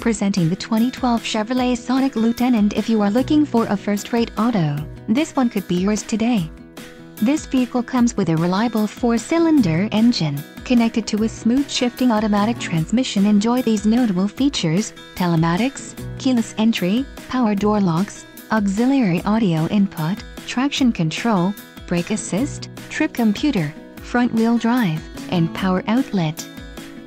Presenting the 2012 Chevrolet Sonic Lieutenant if you are looking for a first-rate auto, this one could be yours today. This vehicle comes with a reliable four-cylinder engine, connected to a smooth shifting automatic transmission. Enjoy these notable features, telematics, keyless entry, power door locks, auxiliary audio input, traction control, brake assist, trip computer, front-wheel drive, and power outlet.